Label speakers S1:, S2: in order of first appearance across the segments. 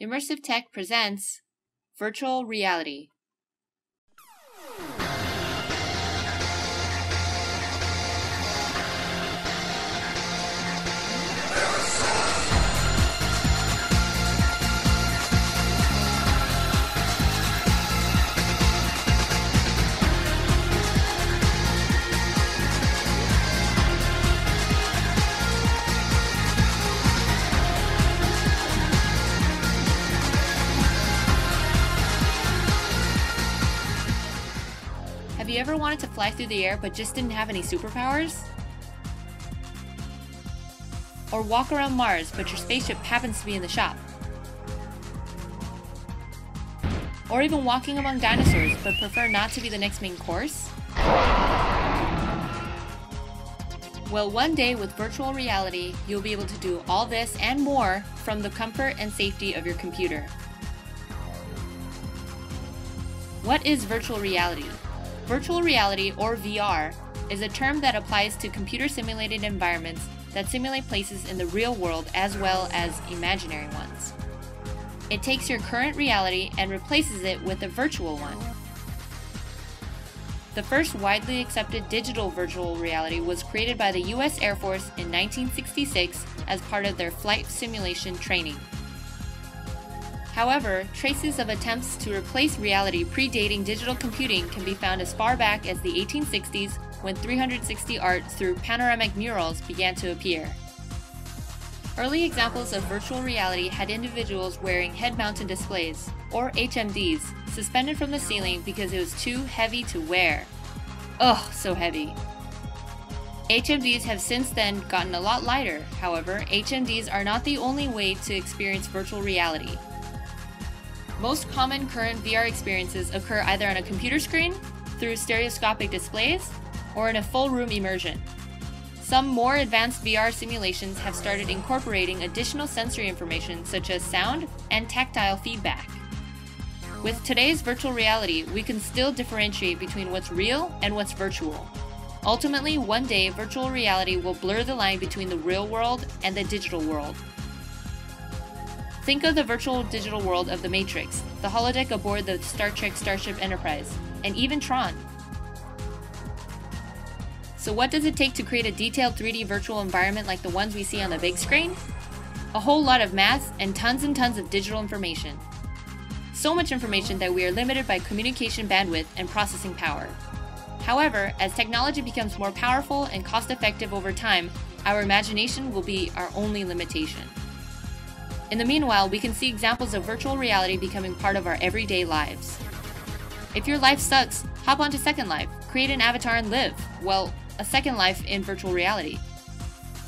S1: Immersive Tech presents Virtual Reality. Have you ever wanted to fly through the air but just didn't have any superpowers? Or walk around Mars but your spaceship happens to be in the shop? Or even walking among dinosaurs but prefer not to be the next main course? Well, one day with virtual reality, you'll be able to do all this and more from the comfort and safety of your computer. What is virtual reality? Virtual reality, or VR, is a term that applies to computer simulated environments that simulate places in the real world as well as imaginary ones. It takes your current reality and replaces it with a virtual one. The first widely accepted digital virtual reality was created by the US Air Force in 1966 as part of their flight simulation training. However, traces of attempts to replace reality predating digital computing can be found as far back as the 1860s when 360 art through panoramic murals began to appear. Early examples of virtual reality had individuals wearing head mounted displays, or HMDs, suspended from the ceiling because it was too heavy to wear. Ugh, so heavy. HMDs have since then gotten a lot lighter, however, HMDs are not the only way to experience virtual reality. Most common current VR experiences occur either on a computer screen, through stereoscopic displays, or in a full room immersion. Some more advanced VR simulations have started incorporating additional sensory information such as sound and tactile feedback. With today's virtual reality, we can still differentiate between what's real and what's virtual. Ultimately, one day, virtual reality will blur the line between the real world and the digital world. Think of the virtual digital world of The Matrix, the holodeck aboard the Star Trek Starship Enterprise, and even Tron. So, what does it take to create a detailed 3D virtual environment like the ones we see on the big screen? A whole lot of math and tons and tons of digital information. So much information that we are limited by communication bandwidth and processing power. However, as technology becomes more powerful and cost effective over time, our imagination will be our only limitation. In the meanwhile, we can see examples of virtual reality becoming part of our everyday lives. If your life sucks, hop onto Second Life, create an avatar and live. Well, a second life in virtual reality.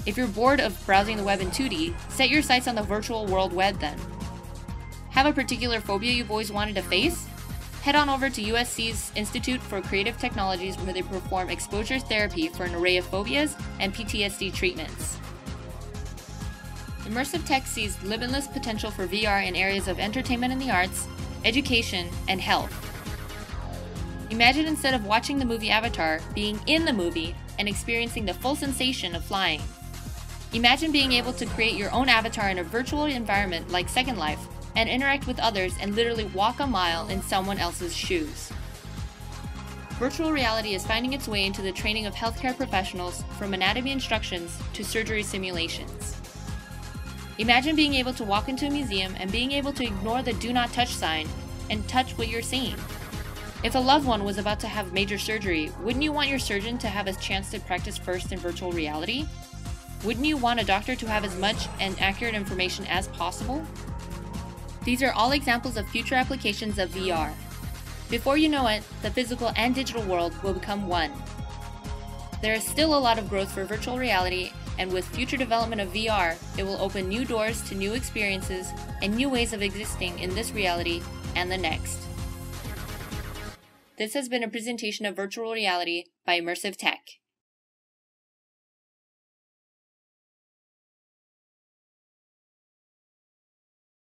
S1: If you're bored of browsing the web in 2D, set your sights on the virtual world web then. Have a particular phobia you've always wanted to face? Head on over to USC's Institute for Creative Technologies where they perform exposure therapy for an array of phobias and PTSD treatments. Immersive Tech sees limitless potential for VR in areas of entertainment and the arts, education, and health. Imagine instead of watching the movie Avatar, being in the movie and experiencing the full sensation of flying. Imagine being able to create your own avatar in a virtual environment like Second Life and interact with others and literally walk a mile in someone else's shoes. Virtual reality is finding its way into the training of healthcare professionals from anatomy instructions to surgery simulations. Imagine being able to walk into a museum and being able to ignore the do not touch sign and touch what you're seeing. If a loved one was about to have major surgery, wouldn't you want your surgeon to have a chance to practice first in virtual reality? Wouldn't you want a doctor to have as much and accurate information as possible? These are all examples of future applications of VR. Before you know it, the physical and digital world will become one. There is still a lot of growth for virtual reality, and with future development of VR, it will open new doors to new experiences and new ways of existing in this reality and the next. This has been a presentation of virtual reality by Immersive Tech.